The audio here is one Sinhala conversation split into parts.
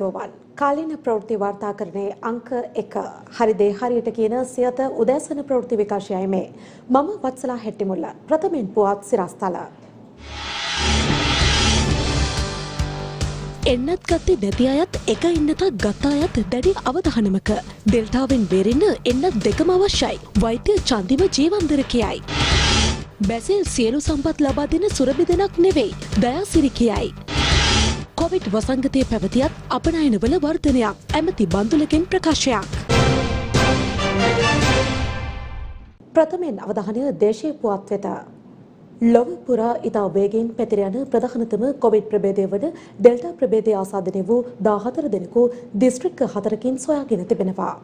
අයිබෝවන් කාලීන ප්‍රවෘත්ති වාර්තාකරණයේ අංක එක. හරිදේ හරියට කියන සියත උදෑසන ප්‍රවෘත්ති විකාශයයි මේ. මම වත්සලා හෙට්ටිමුල්ල ප්‍රථමෙන් පුවත් සිරස්තල. එන්නත් ගත්තේ නැති අයත් එක ඉන්නතත් ගත්ත අයත් දැඩි අවධානමක. ඩෙල්ටාවෙන් බේරෙන්න එන්නත් දෙකම අවශ්‍යයි. වෛද්‍ය චන්දිම ජීවන්දරකයයි. බැසෙල් සියලු සම්පත් ලබා දෙන සුරබිදනක් නෙවෙයි. දයාසිරි කියයි. කොවිඩ් වසංගතය පැවතියත් අපනයනවල වර්ධනයක් ඇමති බන්දුලගෙන් ප්‍රකාශයක්. ප්‍රථමෙන් අවධානය දේශය පුවත් වෙත. ලොව පුරා ඉතා වේගෙන් පැතිර යන ප්‍රධානතම කොවිඩ් ප්‍රභේදය වන ඩෙල්ටා ප්‍රභේදය ආසාදනය වූ දාහතර දෙනෙකු දිස්ත්‍රික්ක හතරකින් සොයාගෙන තිබෙනවා.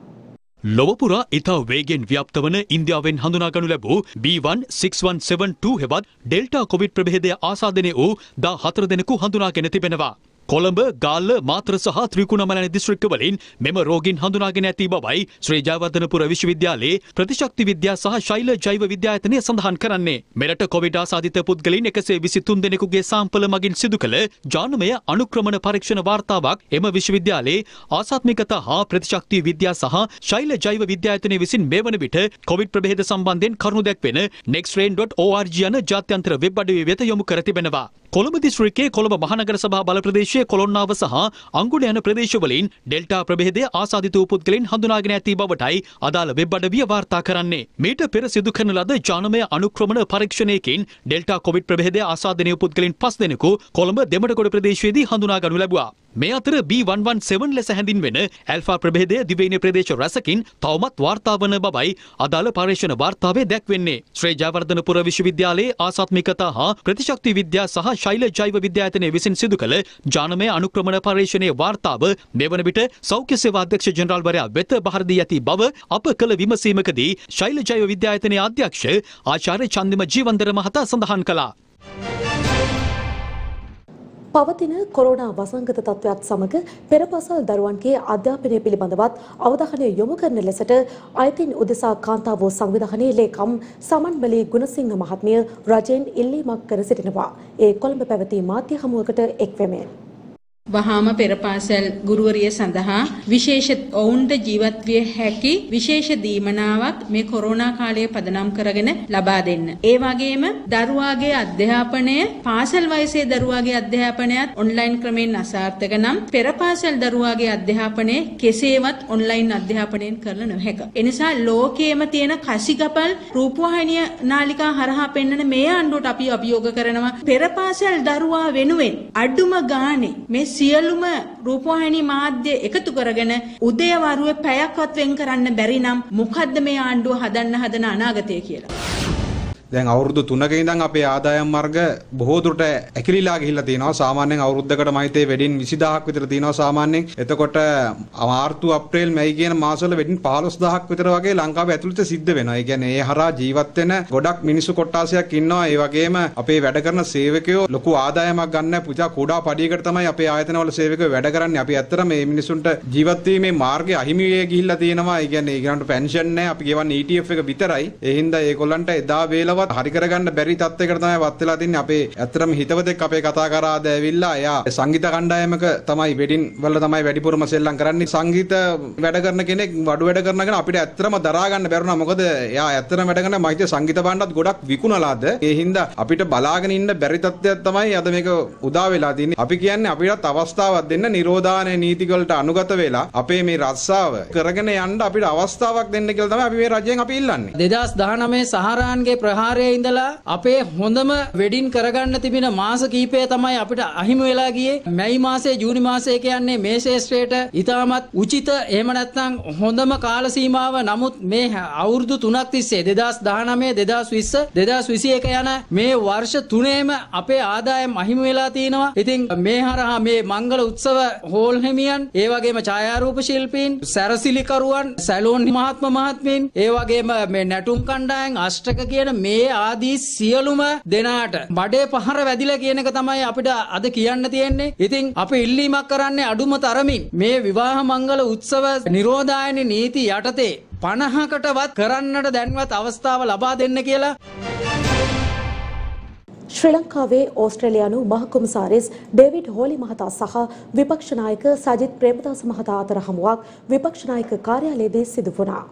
ලොවපුරා ඉතා වේගෙන් ව්‍යාප්ත වන ඉන්දියාවෙන් හඳුනාගනු ලැබූ B1672 හෙවත් ඩෙල්ටා කොවිඩ් ප්‍රභේදය ආසාදනය වූ දා හතර දෙනෙකු හඳුනාගෙන තිබෙනවා. කොළඹ ගාල්ල මාත්‍ර සහ ත්‍රිකුණමලන දිස්ත්‍රික්කවලින් මෙම රෝගීන් හඳුනාගෙන ඇති බවයි ශ්‍රී ජයවර්ධනපුර විශ්වවිද්‍යාලයේ ප්‍රතිශක්ති විද්‍යා සහ ශෛල ජෛව විද්‍යායතනය සඳහන් කරන්නේ. මෙරට කොවිඩ් ආසාදිත පුද්ගලයින් එකසේ විසිතුන් දෙනෙකුගේ සාම්පල මගින් සිදු කළ ජානමය අනුක්‍රමණ පරීක්ෂණ වාර්තාවක් එම විශ්වවිද්‍යාලයේ ආසාත්මිකතා හා ප්‍රතිශක්ති විද්‍යා සහ ශෛල ජෛව විද්‍යායතනය විසින් මේ වන විට කොවිඩ් ප්‍රභේද සම්බන්ධයෙන් කරුණු දැක්වෙන nextrain.org යන ජාත්‍යන්තර වෙබ් අඩවි වෙත යොමු කර තිබෙනවා. කොළඹ දිස්ත්‍රික්කයේ කොළඹ මහනගර සභා බල ප්‍රදේශයේ කොළොන්නාව සහ අංගුල යන ප්‍රදේශවලින් ඩෙල්ටා ප්‍රභේදය ආසාදිත වූ පුද්ගලයන් හඳුනාගෙන ඇති බවටයි අදාළ වෙබ් අඩවිය වාර්තා කරන්නේ. මීට පෙර සිදු කරන ලද ජානමය අනුක්‍රමණ පරීක්ෂණයකින් ඩෙල්ටා කොවිඩ් ප්‍රභේදය ආසාදනය වූ පුද්ගලයන් පස් දෙනෙකු කොළඹ දෙමඩගොඩ ප්‍රදේශයේදී හඳුනාගනු ලැබුවා. මේ අතර B117 ලෙස හැඳින්වෙන ඇල්ෆා ප්‍රභේදය දිවයින ප්‍රදේශ රැසකින් තවමත් වාර්තා වන බවයි අදාළ පර්යේෂණ වාර්තාවේ දැක්වෙන්නේ. ශ්‍රී ජයවර්ධනපුර විශ්වවිද්‍යාලයේ ආසාත්මිකතා හා ප්‍රතිශක්ති විද්‍යා සහ ශෛල ජෛව විද්‍යායතනය විසින් සිදු කළ ජානමය අනුක්‍රමණ පර්යේෂණයේ වාර්තාව මෙවන විට සෞඛ්‍ය සේවා අධ්‍යක්ෂ ජෙනරාල්වරයා වෙත බහර දී ඇති බව අප කළ විමසීමකදී ශෛල ජෛව විද්‍යායතනයේ අධ්‍යක්ෂ ආචාර්ය චන්දිම ජීවන්දර මහතා සඳහන් කළා. පවතින කොරෝනා වසංගත තත්ත්වයක් සමග පෙරපසල් දරුවන්ගේ අධ්‍යාපනය පිළිබඳවත් අවධානය යොමු කරන ලෙසට අයිතින් උදෙසා කාන්තාවෝ සංවිධානයේ ලේකම් සමන්බලී ගුණසිංහ මහත්මිය රජයෙන් ඉල්ලීමක් කර සිටිනවා. ඒ කොළඹ පැවති මාධ්‍ය හමුවකට එක්වෙමෙන්. වහාම පෙරපාසල් ගුරුවරිය සඳහා විශේෂ ඔවුන්ට ජීවත් විය හැකි විශේෂ දීමනාවක් මේ කොරෝනා කාලය පදනම් කරගෙන ලබා දෙන්න. ඒ වගේම දරුවාගේ අධ්‍යාපනය පාසල් වයසේ දරුවාගේ අධ්‍යාපනයත් ඔන්ලයින් ක්‍රමෙන් අසාර්ථක නම් පෙරපාසල් දරුවාගේ අධ්‍යාපනය කෙසේවත් ඔන්ලයින් අධ්‍යාපනයෙන් කරලා නොහැක. එනිසා ලෝකයේම තියෙන කසිගපල් රූපවාහිනිය නාලිකා හරහා පෙන්වන මේ ආණ්ඩුවට අපි අභියෝග කරනවා පෙරපාසල් දරුවා වෙනුවෙන් අඩුම ගානේ මේ සියලුම රූපවාහිනී මාධ්‍ය එකතු කරගෙන උදේවරුවේ පැයක්වත් වෙන් කරන්න බැරි නම් මොකද්ද මේ ආණ්ඩුව හදන්න හදන අනාගතය කියලා. දැන් අවුරුදු 3ක ඉඳන් අපේ ආදායම් මාර්ග බොහෝ දුරට ඇකිලිලා ගිහිල්ලා තියෙනවා. සාමාන්‍යයෙන් අවුරුද්දකට මහිතේ වෙඩින් 20000ක් විතර තියෙනවා සාමාන්‍යයෙන්. එතකොට මාර්තු අප්‍රේල් මැයි කියන මාසවල වෙඩින් 15000ක් විතර වගේ ලංකාවේ ඇතුළත සිද්ධ වෙනවා. ඒ කියන්නේ ඒ හරහා ජීවත් වෙන ගොඩක් මිනිස්සු කොට්ටාසයක් ඉන්නවා. ඒ වගේම අපේ වැඩ කරන සේවකයෝ ලොකු ආදායමක් ගන්න පුජා කුඩා පඩියකට තමයි අපේ ආයතනවල සේවකයෝ වැඩ කරන්නේ. අපි ඇත්තටම මේ මිනිස්සුන්ට ජීවත් වීමේ මාර්ගය අහිමි වෙ ගිහිල්ලා තියෙනවා. ඒ කියන්නේ ඒගොල්ලන්ට පෙන්ෂන් නැහැ. අපි ගෙවන්නේ ETF එක විතරයි. ඒ හින්දා ඒගොල්ලන්ට එදා වේලව තවත් හරි කරගන්න බැරි තත්යකට තමයි වත් වෙලා තින්නේ. අපේ ඇත්තටම හිතවතෙක් අපේ කතා කරාද ඇවිල්ලා එයා සංගීත කණ්ඩායමක තමයි වෙඩින් වල තමයි වැඩිපුරම සෙල්ලම් කරන්නේ. සංගීත වැඩ කරන කෙනෙක් වඩු වැඩ කරන කෙනා අපිට ඇත්තටම දරා ගන්න බැරුණා. මොකද එයා ඇත්තටම වැඩ කරන මහිත සංගීත භාණ්ඩත් ගොඩක් විකුණලාද? ඒ හින්දා අපිට බලාගෙන ඉන්න බැරි තත්ත්වයක් තමයි අද මේක උදා වෙලා තින්නේ. අපි කියන්නේ අපිටත් අවස්ථාවක් දෙන්න නිරෝධාන නීති වලට අනුගත වෙලා අපේ මේ රස්සාව කරගෙන යන්න අපිට අවස්ථාවක් දෙන්න කියලා තමයි අපි මේ රජයෙන් අපි ඉල්ලන්නේ. 2019 සහරාන්ගේ ප්‍රහාර ආහාරයේ ඉඳලා අපේ හොඳම වෙඩින් කරගන්න තිබෙන මාස කීපය තමයි අපිට අහිමි වෙලා ගියේ. මැයි මාසයේ ජූනි මාසයේ කියන්නේ මේ ශේෂ්ත්‍රයට ඊටමත් උචිත එහෙම නැත්නම් හොඳම කාල සීමාව. නමුත් මේ අවුරුදු 3ක් තිස්සේ 2019 2020 2021 යන මේ වර්ෂ තුනේම අපේ ආදායම් අහිමි වෙලා තිනවා. ඉතින් මේ හරහා මේ මංගල උත්සව හෝල් හිමියන්, ඒ වගේම ඡායාරූප ශිල්පීන්, සැරසිලිකරුවන්, සැලෝන් මහත්ම මහත්මීන්, ඒ වගේම මේ නැටුම් කණ්ඩායම් අෂ්ටක කියන මේ ඒ ආදී සියලුම දෙනාට බඩේ පහර වැදිලා කියන එක තමයි අපිට අද කියන්න තියෙන්නේ. ඉතින් අපි ඉල්ලීමක් කරන්නේ අඩුම තරමින් මේ විවාහ මංගල උත්සව නිරෝධායන නීති යටතේ 50කටවත් කරන්නට දැන්වත් අවස්ථාව ලබා දෙන්න කියලා ශ්‍රී ලංකාවේ ඕස්ට්‍රේලියානු මහකොමසාරිස් ඩේවිඩ් හෝලි මහතා සහ විපක්ෂ නායක සජිත් ප්‍රේමදාස මහතා අතර හමුවක් විපක්ෂ නායක කාර්යාලයේදී සිදු වුණා.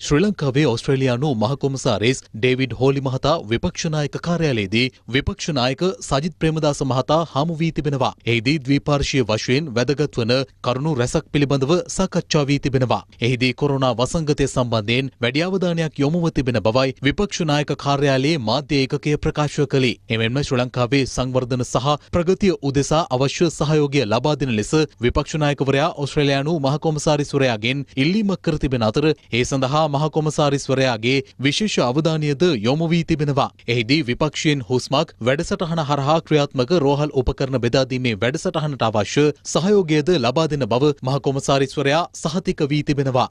ශ්‍රී ලංකාවේ ඔස්ට්‍රේලියානු මහකොමසාරේස් ඩේවිඩ් හෝලි මහතා විපක්ෂනායක කාර්යාලයේදී විපක්ෂනායක සජිත් ප්‍රේමදාස මහතා හමු වී තිබෙනවා. එහිදී ද්විපාර්ශීය වශයෙන් වැදගත් වන කරුණු රැසක් පිළිබඳව සාකච්ඡා වී තිබෙනවා. එහිදී කොරෝනා වසංගතය සම්බන්ධයෙන් වැඩි අවධානයක් යොමුව තිබෙන බවයි විපක්ෂනායක කාර්යාලයේ මාධ්‍ය ඒකකය ප්‍රකාශ කළේ. එමෙන්ම ශ්‍රී ලංකාවේ සංවර්ධන සහ ප්‍රගතිය උදෙසා අවශ්‍ය සහයෝගය ලබා දෙන ලෙස විපක්ෂනායකවරයා ඔස්ට්‍රේලියානු මහකොමසාරිස්වරයාගෙන් ඉල්ලීමක් කර තිබෙන අතර ඒ සඳහා මහකොමසාරිස්වරයාගේ විශේෂ අවධානයද යොමු වී තිබෙනවා. එහිදී විපක්ෂයෙන් හුස්මක් වැඩසටහන හරහා ක්‍රියාත්මක රෝහල් උපකරණ බෙදාදීමේ වැඩසටහනට අවශ්‍ය සහයෝගයද ලබා දෙන බව මහකොමසාරිස්වරයා සහතික වී තිබෙනවා.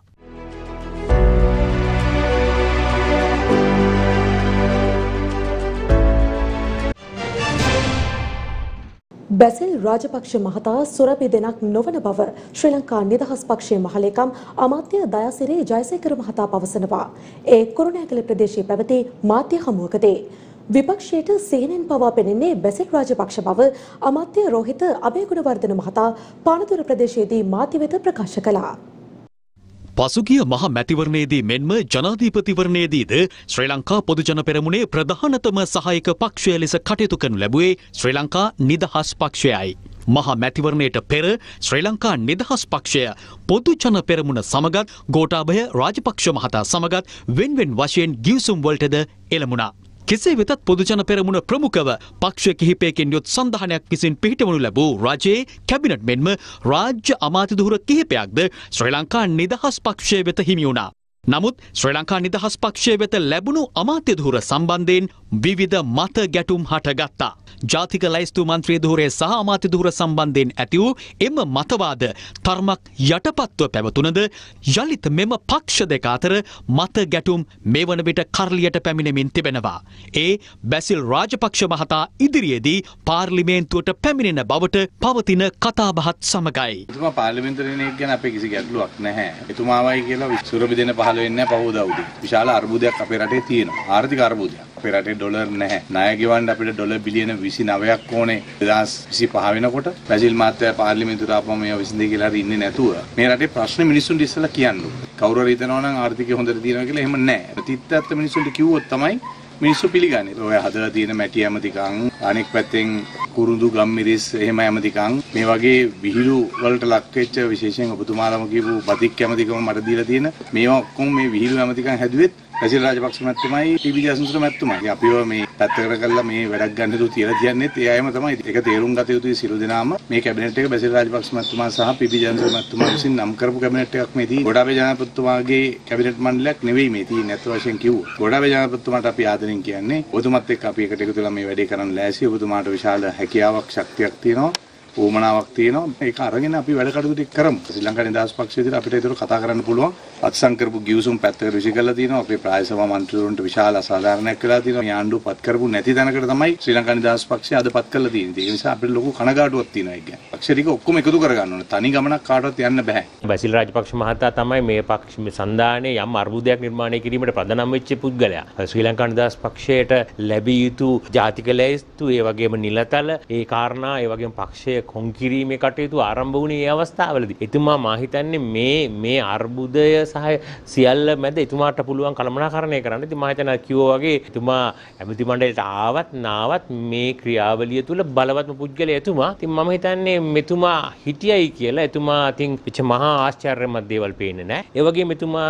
බැසිල් රාජපක්ෂ මහතා සුරබි දෙනක් නොවන බව ශ්‍රී ලංකා නිදහස් පක්ෂයේ මහලේකම් අමාත්‍ය දයාසිරි ජයසේකර මහතා පවසනවා. ඒ කුරුණෑගල ප්‍රදේශයේ පැවති මාධ්‍ය හමුවකදී විපක්ෂයට සේනෙන් පවා පෙනෙන්නේ බැසිල් රාජපක්ෂ බව අමාත්‍ය රෝහිත අබේගුණවර්ධන මහතා පානදුර ප්‍රදේශයේදී මාධ්‍ය වෙත ප්‍රකාශ කළා. පසුගිය මහ මැතිවරණයේදී මෙන්ම ජනාධීපතිවරණයේදීද ශ්‍රී ලංකා පොදුජන පෙරමුණේ ප්‍රධානතම සහයක පක්ෂය ලෙස කටයුතු කරනු ලැබුවේ ශ්‍රී ලංකා නිදහස් පක්ෂයයි. මහ මැතිවරණයට පෙර ශ්‍රී ලංකා නිදහස් පක්ෂය පොදුජන පෙරමුණ සමගත් ගෝටාභය රාජපක්ෂ මහතා සමගත් වෙන්වෙන් වශයෙන් ගිවසුම් වලටද එළමුණා. කෙසේ වෙතත් පොදුජන පෙරමුණ ප්‍රමුඛව පක්ෂ කිහිපයකින් යොත් සඳහනයක් විසින් පිහිටවනු ලැබූ රජයේ කැබිනට් මෙන්ම රාජ්‍ය අමාත්‍යදුර කිහිපයක්ද ශ්‍රී ලංකා නිදහස් පක්ෂය වෙත හිමි වුණා. නමුත් ශ්‍රී ලංකා නිදහස් පක්ෂය වෙත ලැබුණු අමාත්‍යදුර සම්බන්ධයෙන් විවිධ මත ගැටුම් හටගත්තා. ජාතික ලයිස්තු මන්ත්‍රී දුරේ සහ අමාත්‍යදුර සම්බන්ධයෙන් ඇති වූ එම මතවාද තරමක් යටපත්ව පැවතුනද යළිත් මෙම පක්ෂ දෙක අතර මත ගැටුම් මේ වන විට කරලියට පැමිණෙමින් තිබෙනවා. ඒ බැසිල් රාජපක්ෂ මහතා ඉදිරියේදී පාර්ලිමේන්තුවට පැමිණෙන බවට පවතින කතාබහත් සමගයි. එතුමා පාර්ලිමේන්තුවරණයක් ගැන අපේ කිසි ගැටලුවක් නැහැ. එතුමාමයි කියලා සුරබි දෙන පහළ වෙන්නේ නැහැ පහෝදා උදේ. විශාල අර්බුදයක් අපේ රටේ තියෙනවා. ආර්ථික අර්බුදයක්. අපේ රටේ ඩොලර් නැහැ. ණය ගෙවන්න අපිට ඩොලර් බිලියන 29ක් ඕනේ 2025 වෙනකොට. බ්‍රැසිල් මාත්‍යා පාර්ලිමේන්තුවට ආපුවම මේවා විසඳේ කියලා හරි ඉන්නේ නැතුව මේ රටේ ප්‍රශ්න මිනිස්සුන්ට ඉස්සලා කියන්න ඕනේ. කවුරු හරි හිතනවා නම් ආර්ථිකය හොඳට තියෙනවා කියලා එහෙම නැහැ. තිත්ත ඇත්ත මිනිස්සුන්ට කිව්වොත් තමයි මිනිස්සු පිළිගන්නේ. ඔය හදලා තියෙන මැටි ඇමතිකම් අනෙක් පැත්තෙන් කුරුඳු ගම්මිරිස් එහෙම ඇමතිකම් මේ වගේ විහිළු වලට ලක් වෙච්ච විශේෂයෙන් ඔබතුමාලම කියපු බතික් ඇමතිකම මට දීලා තියෙන මේවා ඔක්කොම මේ විහිළු ඇමතිකම් හැදුවෙත් රජිල් රාජපක්ෂ මැතිතුමයි ටීබී ජයසුන්දර මැතිතුමයි. අපිව මේ පැත්තකට කරලා මේ වැඩක් ගන්න දු තියලා තියන්නේත් ඒ අයම තමයි. ඒක තේරුම් ගත යුතුයි සියලු දෙනාම. මේ කැබිනට් එක බැසිල් රාජපක්ෂ මැතිතුමා සහ පීපී ජයසුන්දර මැතිතුමා විසින් නම් කරපු කැබිනට් එකක් මේ තියෙන්නේ. ගොඩාබේ ජනාධිපතිතුමාගේ කැබිනට් මණ්ඩලයක් නෙවෙයි මේ තියෙන්නේ. අත් වශයෙන් කිව්වොත්. ගොඩාබේ ජනාධිපතිතුමාට අපි ආදරෙන් කියන්නේ ඔබතුමත් එක්ක අපි එකට එකතු වෙලා මේ වැඩේ කරන්න ලෑස්ති. ඔබතුමාට විශාල හැකියාවක් ශක්තියක් තියෙනවා. ඌමනාවක් තියෙනවා. ඒක අරගෙන අපි වැඩ කටයුතු ටික කරමු. ශ්‍රී ලංකා නිදහස් පක්ෂය විදිහට අපිට ඒතර කතා කරන්න පුළුවන්. අත්සන් කරපු ගිවිසුම් පැත්තකට විසි කරලා තියෙනවා. අපේ ප්‍රාය සභා මන්ත්‍රීවරුන්ට විශාල අසාධාරණයක් වෙලා තියෙනවා. මේ ආණ්ඩුව පත් කරපු නැති තැනකට තමයි ශ්‍රී ලංකා නිදහස් පක්ෂය අද පත් කරලා තියෙන්නේ. ඒ නිසා අපිට ලොකු කනගාටුවක් තියෙනවා ඒක ගැන. පක්ෂ ටික ඔක්කොම එකතු කරගන්න ඕනේ. තනි ගමනක් කාටවත් යන්න බෑ. බැසිල් රාජපක්ෂ මහතා තමයි මේ පක්ෂ මේ සන්ධානයේ යම් අර්බුදයක් නිර්මාණය කිරීමට ප්‍රධානම වෙච්ච පුද්ගලයා. ශ්‍රී ලංකා නිදහස් පක්ෂයට ලැබිය යුතු ජාතික ලැයිස්තු ඒ වගේම නිලතල ඒ කාරණා ඒ වගේම පක්ෂය කොන්කිරීමේ කටයුතු ආරම්භ වුණේ ඒ අවස්ථාවලදී. එතුමා මා හිතන්නේ මේ මේ අර්බුදය සහ සියල්ල මැද එතුමාට පුළුවන් කළමනාකරණය කරන්න. ඉතින් මා හිතනවා කිව්වා වගේ එතුමා ඇමති මණ්ඩලයට ආවත් නාවත් මේ ක්‍රියාවලිය තුල බලවත්ම පුද්ගලයා එතුමා. ඉතින් මම හිතන්නේ මෙතුමා හිටියයි කියලා එතුමා ඉතින් පිට මහා ආශ්චර්යමත් දේවල් පේන්නේ නැහැ. ඒ වගේම එතුමා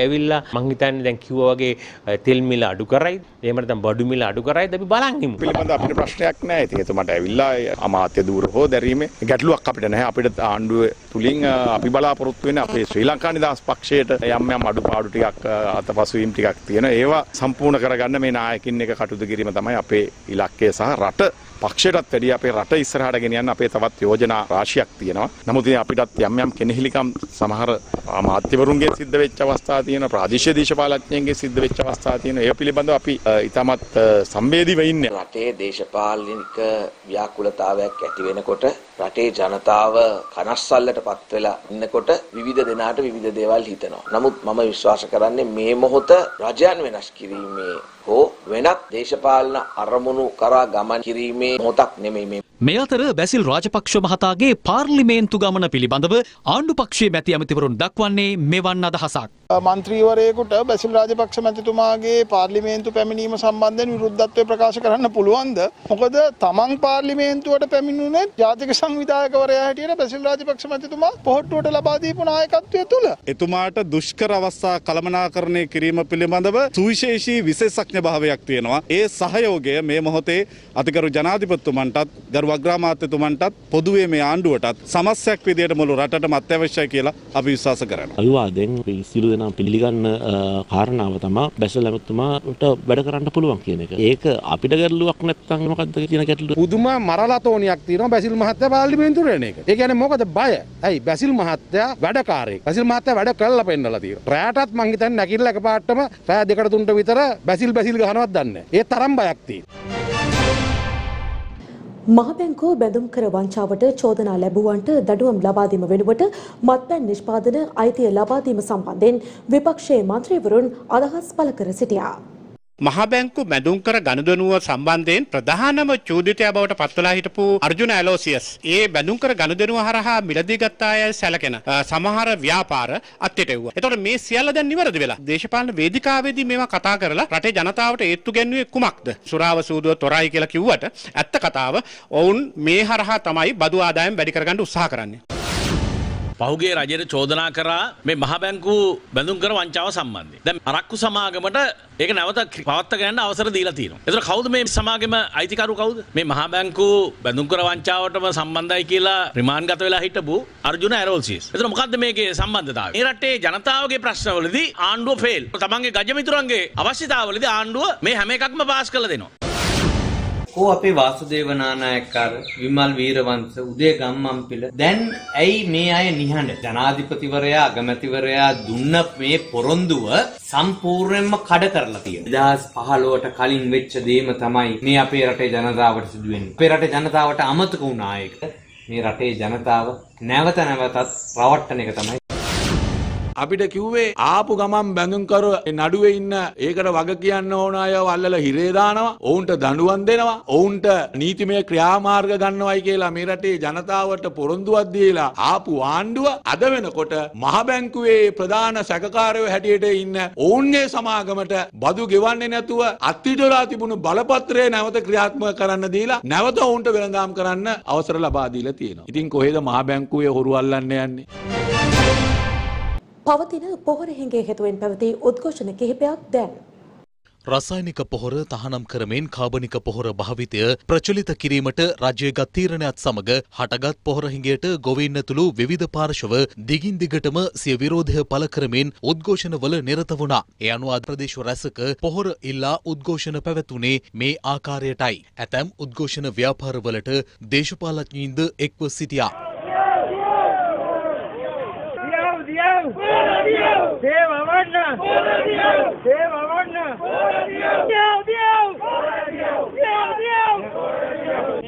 ඇවිල්ලා මං හිතන්නේ දැන් කිව්වා වගේ තෙල් මිල අඩු කරයිද? එහෙම නැත්නම් බඩු මිල අඩු කරයිද අපි බලන් ඉමු. පිළිබඳ අපිට ප්‍රශ්නයක් නැහැ. ඉතින් එතුමාට ඇවිල්ලා අමාත්‍ය දූර හෝ දැරීමේ ගැටලුවක් ගැටලුවක් අපිට නැහැ. අපිට ආණ්ඩුව තුලින් අපි බලාපොරොත්තු වෙන අපේ ශ්‍රී ලංකා නිදහස් පක්ෂයට යම් යම් අඩුපාඩු ටිකක් අතපසුවීම් ටිකක් තියෙන ඒවා සම්පූර්ණ කරගන්න මේ නායකින් එක කටයුතු කිරීම තමයි අපේ ඉලක්කය සහ රට පක්ෂයටත් වැඩිය අපේ රට ඉස්සරහට ගෙනියන්න අපේ තවත් යෝජනා රාශියක් තියෙනවා. නමුත් ඉතින් අපිටත් යම් යම් කෙනෙහිලිකම් සමහර අමාත්‍යවරුන්ගේ සිද්ධ වෙච්ච අවස්ථා තියෙනවා. ප්‍රාදේශීය දේශපාලඥයන්ගේ සිද්ධ වෙච්ච අවස්ථා තියෙනවා. ඒ පිළිබඳව අපි ඉතාමත් සම්වේදීව ඉන්නේ. රටේ දේශපාලනික ව්‍යාකූලතාවයක් ඇති වෙනකොට රටේ ජනතාව කනස්සල්ලට පත් වෙලා ඉන්නකොට විවිධ දෙනාට විවිධ දේවල් හිතනවා. නමුත් මම විශ්වාස කරන්නේ මේ මොහොත රජයන් වෙනස් කිරීමේ හෝ වෙනත් දේශපාලන අරමුණු කරා ගමන් කිරීමේ මොහොතක් නෙමෙයි මේ මේ අතර බැසිල් රාජපක්ෂ මහතාගේ පාර්ලිමේන්තු ගමන පිළිබඳව ආණ්ඩු පක්ෂයේ මැති ඇමතිවරුන් දක්වන්නේ මෙවන් අදහසක්. මන්ත්‍රීවරයෙකුට බැසිල් රාජපක්ෂ මැතිතුමාගේ පාර්ලිමේන්තු පැමිණීම සම්බන්ධයෙන් විරුද්ධත්වය ප්‍රකාශ කරන්න පුළුවන්ද? මොකද තමන් පාර්ලිමේන්තුවට පැමිණුනේ ජාතික සංවිධායකවරයා හැටියට බැසිල් රාජපක්ෂ මැතිතුමා පොහොට්ටුවට ලබා දීපු නායකත්වය තුල එතුමාට දුෂ්කර අවස්ථා කළමනාකරණය කිරීම පිළිබඳව සුවිශේෂී විශේෂඥ භාවයක් තියෙනවා. ඒ සහයෝගය මේ මොහොතේ අතිකරු ජනාධිපතිතුමන්ටත් ගරු අග්‍රාමාත්‍යතුමන්ටත් පොදුවේ මේ ආණ්ඩුවටත් සමස්යක් විදියට මුළු රටටම අත්‍යවශ්‍යයි කියලා අපි විශ්වාස කරනවා. අවිවාදෙන් සියලු දෙනා පිළිගන්න කාරණාව තමා බැසල් ඇමතුමාට වැඩ කරන්න පුළුවන් කියන එක. ඒක අපිට ගැටලුවක් නැත්නම් මොකද්ද කියන ගැටලුව? පුදුම මරලතෝනියක් තියෙනවා බැසිල් මහත්තයා පාර්ලිමේන්තුවට එන එක. ඒ කියන්නේ මොකද බය? ඇයි බැසිල් මහත්තයා වැඩකාරයෙක්. බැසිල් මහත්තයා වැඩ කළා පෙන්නලා තියෙනවා. රැයටත් මං හිතන්නේ නැගිටලා එකපාරටම රැය දෙකට තුනට විතර බැසිල් බැසිල් ගහනවත් දන්නේ නැහැ. ඒ තරම් බයක් තියෙනවා. මහබැංකුව බැඳුම් කර වංචාවට චෝදනා ලැබුවන්ට දඩුවම් ලබාදීම වෙනුවට මත්පැන් නිෂ්පාදන අයිතිය ලබාදීම සම්බන්ධයෙන් විපක්ෂයේ මන්ත්‍රීවරුන් අදහස් පළ කර සිටියා. මහබැංකු මැදුම් කර ගනුදනුව සම්බන්ධයෙන් ප්‍රධානම චෝදිතයා බවට පත්වලා හිටපු අර්ජුන ඇලෝසියස් ඒ බැඳුම් කර ගනුදනුව හරහා මිලදී ගත්තා අය සැලකෙන සමහර ව්‍යාපාර අත්‍යටෙව්වා. එතකොට මේ සියල්ල දැන් නිවැරදි වෙලා. දේශපාලන වේදිකාවේදී මේවා කතා කරලා රටේ ජනතාවට ඒත්තු ගැන්වුවේ කුමක්ද? සුරාව සූදුව තොරයි කියලා කිව්වට ඇත්ත කතාව ඔවුන් මේ හරහා තමයි බදු ආදායම් වැඩි කරගන්න උත්සාහ කරන්නේ. පහුගේ රජයට චෝදනා කරා මේ මහ බැංකු බැඳුම් කර වංචාව සම්බන්ධයෙන්. දැන් අරක්කු සමාගමට ඒක නැවත පවත්ත ගන්න අවසර දීලා තියෙනවා. ඒතර කවුද මේ සමාගම අයිතිකරු කවුද? මේ මහ බැංකු බැඳුම් කර වංචාවටම සම්බන්ධයි කියලා රිමාන්ඩ් ගත වෙලා හිටපු අර්ජුන ඇරෝල්සියස්. ඒතර මොකද්ද මේකේ සම්බන්ධතාවය? මේ රටේ ජනතාවගේ ප්‍රශ්නවලදී ආණ්ඩුව ෆේල්. තමන්ගේ ගජමිතුරන්ගේ අවශ්‍යතාවවලදී ආණ්ඩුව මේ හැම එකක්ම පාස් කරලා දෙනවා. කෝ අපේ වාසුදේව නානායක්කාර විමල් වීරවංශ උදේ ගම්මන්පිල. දැන් ඇයි මේ අය නිහඬ? ජනාධිපතිවරයා අගමැතිවරයා දුන්න මේ පොරොන්දුව සම්පූර්ණයෙන්ම කඩ කරලා තියෙනවා. 2015ට කලින් වෙච්ච දේම තමයි මේ අපේ රටේ ජනතාවට සිදු වෙන්නේ අපේ රටේ ජනතාවට අමතක වුණා ඒක. මේ රටේ ජනතාව නැවත නැවතත් රවට්ටන එක තමයි අපිට කිව්වේ ආපු ගමන් බැඳුම් කර නඩුවේ ඉන්න ඒකට වග කියන්න ඕන අය අල්ලලා හිරේ දානවා ඔවුන්ට දඬුවම් දෙනවා ඔවුන්ට නීතිමය ක්‍රියාමාර්ග ගන්නවයි කියලා මේ රටේ ජනතාවට පොරොන්දුවක් දීලා ආපු ආණ්ඩුව අද වෙනකොට මහ බැංකුවේ ප්‍රධාන සැකකාරයෝ හැටියට ඉන්න ඔවුන්ගේ සමාගමට බදු ගෙවන්නේ නැතුව අත්හිටලා තිබුණු බලපත්‍රය නැවත ක්‍රියාත්මක කරන්න දීලා නැවත ඔවුන්ට වෙළඳාම් කරන්න අවසර ලබා දීලා තියෙනවා. ඉතින් කොහෙද මහ බැංකුවේ හොරු අල්ලන්න යන්නේ? පවතින පොහොර හිඟේ හේතුවෙන් පැවති උද්ඝෝෂණ කිහිපයක් දැන් රසායනික පොහොර තහනම් කරමින් කාබනික පොහොර භාවිතය ප්‍රචලිත කිරීමට රජයගත් තීරණයත් සමග හටගත් පොහොර හිඟයට ගොවින්න තුළු විවිධ පාර්ශව දිගින් දිගටම සිය විරෝධය පළ කරමින් උද්ඝෝෂණවල නිරත වුණා. ඒ අනුව ප්‍රදේශ රැසක පොහොර ඉල්ලා උද්ඝෝෂණ පැවැතුනේ මේ ආකාරයටයි. ඇතැම් උද්ඝෝෂණ ව්‍යාපාරවලට දේශපාලඥයින්ද එක්ව සිටියා.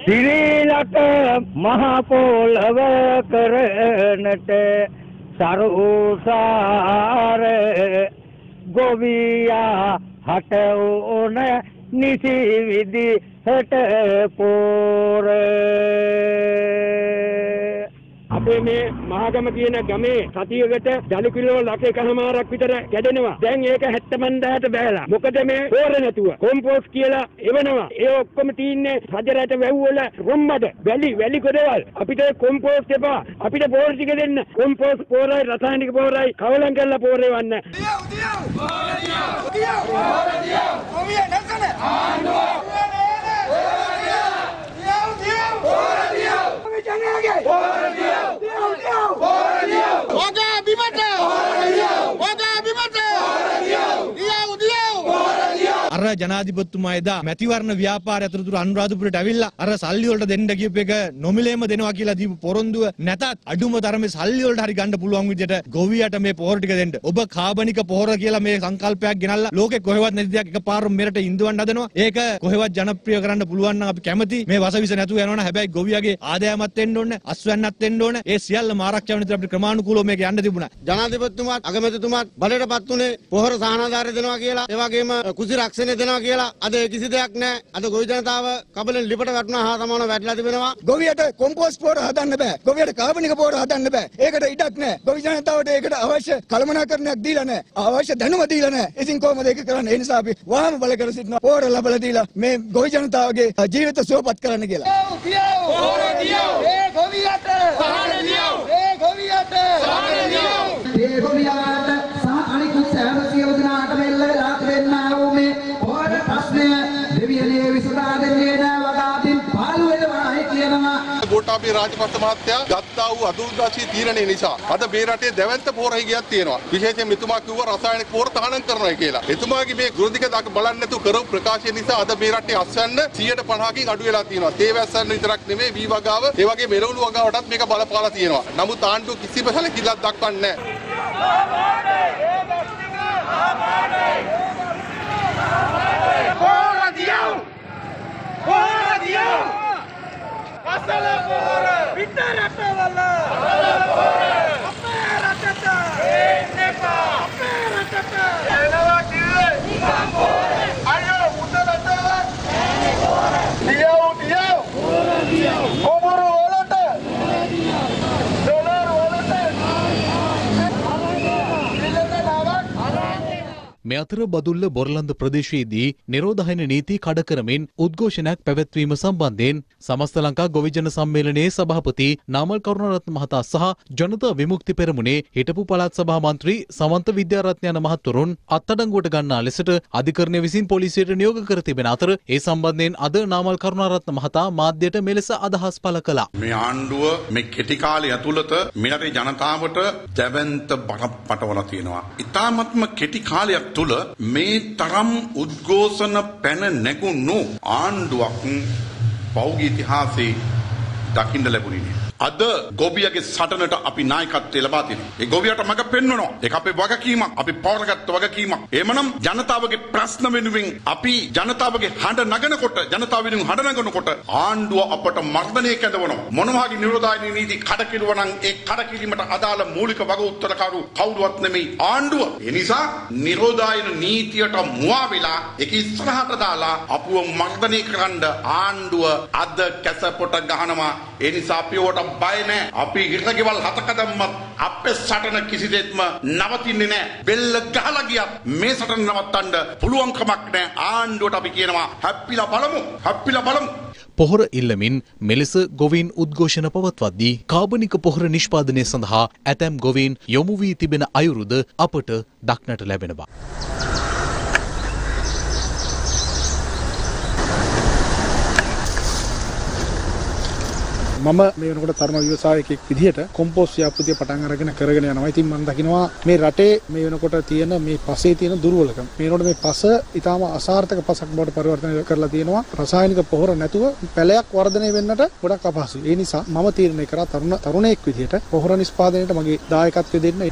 දිවිලට මහ පොළව කරනට සරුසාර ගොවියා හට ඕන නිසි විදිහට පෝර. අපේ මේ මහගම කියන ගමේ සතියකට දළු කිලෝ ලක්ෂ එකහමාරක් විතර කැඩෙනවා. දැන් ඒක 75000ට බෑලා. මොකද මේ පෝර නැතුව කොම්පෝස්ට් කියලා එවනවා. ඒ ඔක්කොම තියන්නේ රජරට වැව්වල රොම්මඩ වැලි වැලි කොටවල්. අපිට කොම්පෝස්ට් එපා. අපිට පෝර ටික දෙන්න. කොම්පෝස්ට් පෝරයි රසායනික පෝරයි කවලම් කරලා පෝර එවන්න. අර අර ජනාධිපතිතුමා එදා මැතිවරණ ව්‍යාපාර අතරතුර අනුරාධපුරට ඇවිල්ලා අර සල්ලි වලට දෙන්න කියපු එක නොමිලේම දෙනවා කියලා දීපු පොරොන්දුව නැතත් අඩුම තරමේ සල්ලි වලට හරි ගන්න පුළුවන් විදිහට ගොවියට මේ පොහොර ටික දෙන්න. ඔබ කාබනික පොහොර කියලා මේ සංකල්පයක් ගෙනල්ලා ලෝකේ කොහෙවත් නැති දෙයක් එකපාරම මෙරට ඉන්දුවන්න හදනවා. ඒක කොහෙවත් ජනප්‍රිය කරන්න පුළුවන් නම් අපි කැමති. මේ වසවිස නැතුව යනවනම් හැබැයි ගොවියගේ ආදායමත් එන්න ඕනේ, අස්වැන්නත් එන්න ඕනේ. ඒ සියල්ලම ආරක්ෂා වෙන විදිහට අපිට ක්‍රමානුකූලව මේක යන්න තිබුණා. ජනාධිපතිතුමාත් අගමැතිතුමාත් බලයටපත් උනේ පොහොර සහනාධාරය දෙනවා කියලා ඒ වගේම කුසි රක්ෂණය දෙනවා කියලා අද කිසි දෙයක් නැහැ. අද ගොවි ජනතාව කබලෙන් ලිපට වැටුණා හා සමානව වැටලා තිබෙනවා. ගොවියට කොම්පෝස්ට් පොහොර හදන්න බෑ. ගොවියට කාබනික පොහොර හදන්න බෑ. ඒකට ඉඩක් නැහැ. ගොවි ජනතාවට ඒකට අවශ්‍ය කළමනාකරණයක් දීලා නැහැ. අවශ්‍ය දැනුම දීලා නැහැ. ඉතින් කොහොමද ඒක කරන්නේ? ඒ නිසා අපි වහාම බල කර සිටිනවා. පොහොර ලබලා දීලා මේ ගොවි ජනතාවගේ ජීවිත සුවපත් කරන්න කියලා. පොහොර දියෝ ඒ ගොවියට සහන දියෝ ඒ ගොවියට සහන දියෝ ඒ ගොවියාට ගෝඨාභය රාජපක්ෂ මහත්තයා ගත්තා වූ අදූරදාසී තීරණය නිසා අද මේ රටේ දැවැන්ත පොහොර හිගයක් තියෙනවා. විශේෂයෙන් මෙතුමා කිව්වා රසායනික පොහොර තහනම් කරනවා කියලා. එතුමාගේ මේ ගුරුදික දක බලන්න නැතුව කරපු ප්‍රකාශය නිසා අද මේ රටේ අස්වැන්න 150කින් අඩු වෙලා තියෙනවා. තේවැස්සන්න විතරක් නෙමෙයි වී වගාව, ඒ වගේ මෙරවුළු වගාවටත් මේක බලපාලා තියෙනවා. නමුත් ආණ්ඩුව කිසිම සැලකිල්ලක් දක්වන්නේ පොහොර දියෝ පොහොර දියෝ අසල පොහොර පිට රටවල අසල පොහොර අපේ රටට එන්න එපා අපේ රටට එනවා කිව්වේ නිකම් පොහොර අයියෝ උඩට දියෝ දියෝ පොහොර දියෝ කොබුරු වලට ඩොලර් වලට මේ අතර බදුල්ල බොරලන්ද ප්‍රදේශයේදී නිරෝධහන නීති කඩ කරමින් උද්ඝෝෂණයක් පැවැත්වීම සම්බන්ධයෙන් සමස්ත ලංකා ගොවිජන සම්මේලනයේ සභාපති නාමල් කරුණාරත්න මහතා සහ ජනතා විමුක්ති පෙරමුණේ හිටපු පළාත් සභා මන්ත්‍රී සමන්ත විද්‍යාරත්න යන මහත්වරුන් අත්අඩංගුවට ගන්නා ලෙසට අධිකරණය විසින් පොලිසියට නියෝග කර තිබෙන අතර ඒ සම්බන්ධයෙන් අද නාමල් කරුණාරත්න මහතා මාධ්‍යයට මෙලෙස අදහස් පළ කළා. මේ ආණ්ඩුව මේ කෙටි කාලය ඇතුළත මෙරටේ ජනතාවට දැවැන්ත බරක් පටවලා තියෙනවා. ඉතාමත්ම කෙටි කාලයක් තුළ මේ තරම් උද්ඝෝෂණ පැන නැගුණු ආණ්ඩුවක් පෞගී ඉතිහාසයේ දකින්න ලැබුණේ නෑ. අද ගොබියගේ සටනට අපි නායකත්වය ලබා දෙනවා. ඒ ගොවියට මඟ පෙන්වනවා. ඒක අපේ වගකීමක්. අපි පවරගත්ත වගකීමක්. එමනම් ජනතාවගේ ප්‍රශ්න වෙනුවෙන් අපි ජනතාවගේ හඬ නගනකොට ජනතාව වෙනුවෙන් හඬ නගනකොට ආණ්ඩුව අපට මර්ධනය කැදවනවා. මොනවා වගේ නිරෝධායන නීති කඩකිරුවා නම් ඒ කඩකිරීමට අදාළ මූලික වග උත්තරකාරු කවුරුවත් නෙමෙයි ආණ්ඩුව. ඒ නිසා නිරෝධායන නීතියට මුවා වෙලා ඒක ඉස්සරහට දාලා අපුව මර්ධනය කරන්න ආණ්ඩුව අද කැසපොට ගහනවා. ඒ නිසා අපි ඕට බය නෑ. අපි හිටගෙවල් හතක දැම්මත් අපේ සටන කිසිදෙත්ම නවතින්නේ නෑ. බෙල්ල ගහලා ගියත් මේ සටන නවත්තන්න පුළුවන් කමක් නෑ. ආණ්ඩුවට අපි කියනවා හැප්පිලා බලමු. හැප්පිලා බලමු. පොහොර ඉල්ලමින් මෙලෙස ගොවීන් උද්ඝෝෂණ පවත්වද්දී කාබනික පොහොර නිෂ්පාදනය සඳහා ඇතැම් ගොවීන් යොමු වී තිබෙන අයුරුද අපට දක්නට ලැබෙනවා. මම මේ වෙනකොට තරුණ ව්‍යවසායකයෙක් විදිහට කොම්පෝස්ට් ව්‍යාපෘතිය පටන් අරගෙන කරගෙන යනවා. ඉතින් මම දකිනවා මේ රටේ මේ වෙනකොට තියෙන මේ පසේ තියෙන දුර්වලකම්. මේ වෙනකොට මේ පස ඊටාම අසාර්ථක පසක් බවට පරිවර්තනය කරලා තියෙනවා. රසායනික පොහොර නැතුව පැලයක් වර්ධනය වෙන්නට ගොඩක් අපහසුයි. ඒ නිසා මම තීරණය කරා තරුණ තරුණයෙක් විදිහට පොහොර නිෂ්පාදනයට මගේ දායකත්වය දෙන්න.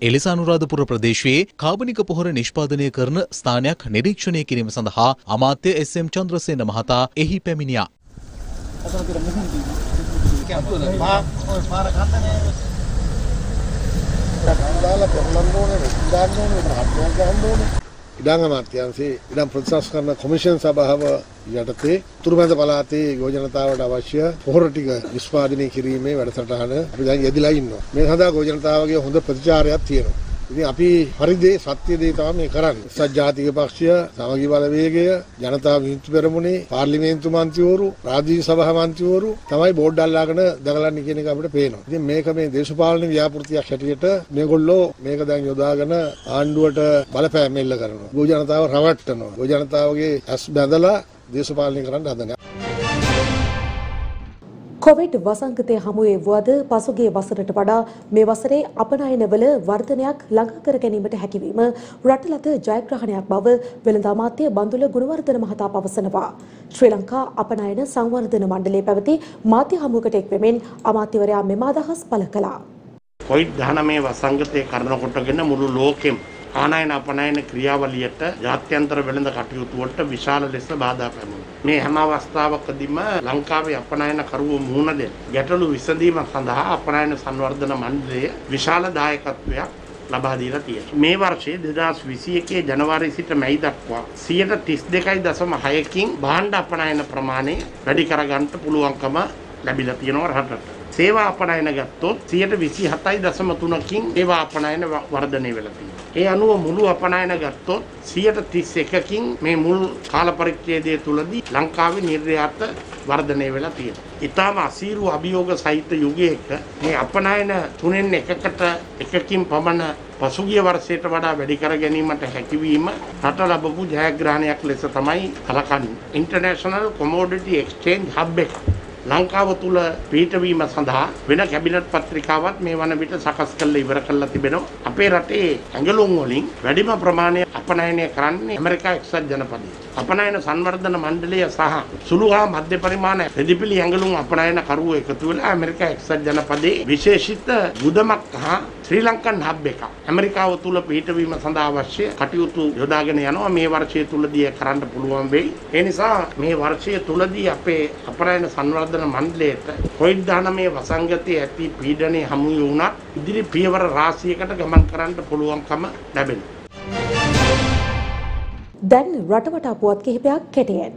එලෙස අනුරාධපුර ප්‍රදේශයේ කාබනික පොහොර නිෂ්පාදනය කරන ස්ථානයක් නිරීක්ෂණය කිරීම සඳහා අමාත්‍ය එස්.එම්. චන්ද්‍රසේන මහතා එහි පැමිණියා. ඉඩම් අමාත්‍යංශයේ ඉඩම් ප්‍රතිසංස්කරණ කොමිෂන් සභාව යටතේ උතුරුමැද පළාතේ යෝජනතාවට අවශ්‍ය පොහොර ටික නිෂ්පාදනය කිරීමේ වැඩසටහන අපි දැන් යෙදලා ඉන්නවා. මේ සඳහා යෝජනතාවගේ හොඳ ප්‍රතිචාරයක් තියෙනවා. ඉතින් අපි හරිදේ සත්‍ය දේ තමයි මේ කරන්නේ. එක්සත් ජාතික පක්ෂය, සමගි බලවේගය, ජනතා විමුක්ති පෙරමුණේ පාර්ලිමේන්තු මන්ත්‍රීවරු, රාජ්‍ය සභා මන්ත්‍රීවරු තමයි බෝඩ් අල්ලාගෙන දඟලන්නේ කියන එක අපිට පේනවා. ඉතින් මේක මේ දේශපාලන ව්‍යාපෘතියක් හැටියට මේගොල්ලෝ මේක දැන් යොදාගෙන ආණ්ඩුවට බලපෑම් එල්ල කරනවා. ගෝ ජනතාව රවට්ටනවා. ගෝ ජනතාවගේ ඇස් බැඳලා දේශපාලනය කරන්න හදනවා. කොවිඩ් වසංගතය හමුවේ වුවද පසුගිය වසරට වඩා මේ වසරේ අපනයනවල වර්ධනයක් ළඟා කර ගැනීමට හැකිවීම රටලත ජයග්‍රහණයක් බව වෙළඳ අමාත්‍ය බන්දුල ගුණවර්ධන මහතා පවසනවා. ශ්‍රී ලංකා අපනයන සංවර්ධන මණ්ඩලයේ පැවති මාධ්‍ය හමුවකට එක්වෙමින් අමාත්‍යවරයා මෙම අදහස් පළ කළා. කොයිඩ් දහනමේ වසංගතය කරන කොටගෙන මුළු ලෝකෙම ආනයන අපනයන ක්‍රියාවලියට ජාත්‍යන්තර වෙළඳ කටයුතු වලට විශාල ලෙස බාධා පැමිණි. මේ හැම අවස්ථාවකදීම ලංකාවේ අපනයන කරුවෝ මුහුණ දෙන ගැටලු විසඳීම සඳහා අපනයන සංවර්ධන මණ්ඩලය විශාල දායකත්වයක් ලබා දීලා තියෙනවා. මේ වර්ෂයේ 2021 ජනවාරි සිට මැයි දක්වා 32.6කින් භාණ්ඩ අපනයන ප්‍රමාණය වැඩි කරගන්න පුළුවන්කම ලැබිලා තියෙනවා රටට. සේවා අපනයන ගත්තොත් 127.3කින් ඒවා අපනයන වර්ධනය වෙලා තියෙනවා. ඒ අනුව මුළු අපනයන ගත්තොත් 131කින් මේ මුල් කාල පරිච්ඡේදය තුලදී ලංකාවේ නිර්යාත වර්ධනය වෙලා තියෙනවා. ඊටම අසීරු අභියෝග සහිත යුගයක මේ අපනයන තුනෙන් එකකට එකකින් පමණ පසුගිය වර්ෂයට වඩා වැඩි කර ගැනීමට හැකිවීම රට ලැබපු ජයග්‍රහණයක් ලෙස තමයි කලකන්නේ. ඉන්ටර්නැෂනල් කොමෝඩිටි එක්ස්චේන්ජ් හබ් එක ලංකාව තුල පිහිටවීම සඳහා වෙන කැබිනට් පත්‍රිකාවක් මේ වන විට සකස් කරලා ඉවර කරලා තිබෙනවා. අපේ රටේ ඇඟලුම් වලින් වැඩිම ප්‍රමාණය අපනයනය කරන්නේ ඇමරිකා එක්සත් ජනපදයේ. අපනයන සංවර්ධන මණ්ඩලය සහ සුළු හා මධ්‍ය පරිමාණ රෙදිපිලි ඇඟලුම් අපනයන කරුවෝ එකතු වෙලා ඇමරිකා එක්සත් ජනපදයේ විශේෂිත ගුදමක් හා ශ්‍රී ලංකන් හබ් එක ඇමරිකාව තුල පිහිටවීම සඳහා අවශ්‍ය කටයුතු යොදාගෙන යනවා මේ වර්ෂය තුලදී කරන්න පුළුවන් වෙයි. ඒ නිසා මේ වර්ෂය තුලදී අපේ අපනයන සංවර්ධන මණ්ඩලයට කොවිඩ් 19 වසංගතයේ ඇති පීඩනයේ හමු වුණත් ඉදිරි පියවර රාශියකට ගමන් කරන්න පුළුවන්කම ලැබෙනවා. දැන් රටවටා පුවත් කිහිපයක් කෙටියෙන්.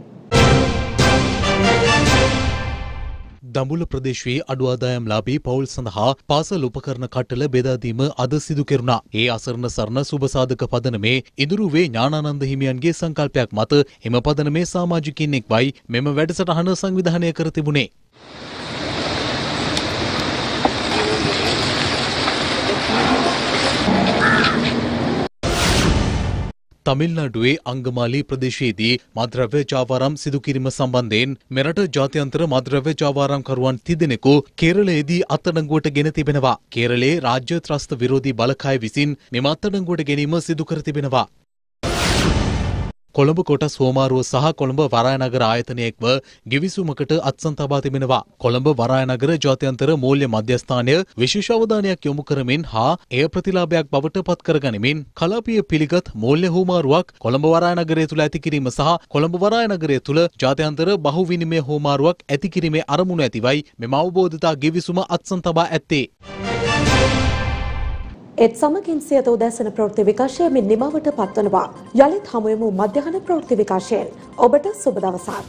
දඹුල ප්‍රදේශයේ අඩු ආදායම්ලාභී පවුල් සඳහා පාසල් උපකරණ කට්ටල බෙදාදීම අද සිදු කෙරුණා. ඒ අසරණ සරණ සුබසාධක පදනමේ ඉදිරුවේ ඥානානන්ද හිමියන්ගේ සංකල්පයක් මත එම පදනමේ සමාජිකින් එක්වයි මෙම වැඩසටහන සංවිධානය කර තිබුණේ. තමිල්නාඩුවේ අංගමාලි ප්‍රදේශයේදී මද්‍රව්‍ය ජාවාරම් සිදු කිරීම සම්බන්ධයෙන් මෙරට ජාත්‍යන්තර මද්‍රව්‍ය ජාවාරම්කරුවන් තිදෙනෙකු කේරළයේදී අත්අඩංගුවට ගෙන තිබෙනවා. කේරළයේ රාජ්‍ය ත්‍රස්ත විරෝධී බලකාය විසින් මෙම අත්අඩංගුවට ගැනීම සිදු කර තිබෙනවා. කොළඹ කොටස් හෝමාරුව සහ කොළඹ වරායනගර ආයතනයෙක්ව ගිවිසුමකට අත්සන් තබා තිබෙනවා. කොළඹ වරායනගර ජාත්‍යන්තර මූල්‍ය මධ්‍යස්ථානය විශේෂ අවධානයක් යොමු කරමින් හා එය ප්‍රතිලාභයක් බවට පත් කරගනිමින් කලාපීය පිළිගත් මූල්‍ය හෝමාරුවක් කොළඹ වරායනගරය තුළ ඇති කිරීම සහ කොළඹ වරායනගරය තුළ ජාත්‍යන්තර බහු විනිමය හෝමාරුවක් ඇති කිරීමේ අරමුණු ඇතිවයි මෙම අවබෝධතා ගිවිසුම අත්සන් තබා ඇත්තේ. එත් සමගින් සියත උදැසන ප්‍රවෘත්ති විකාශය මෙන් නිමවට පත්වනවා. යළිත් හමුවමු මධ්‍යහන ප්‍රවෘත්ති විකාශයෙන්. ඔබට සුබ දවසක්.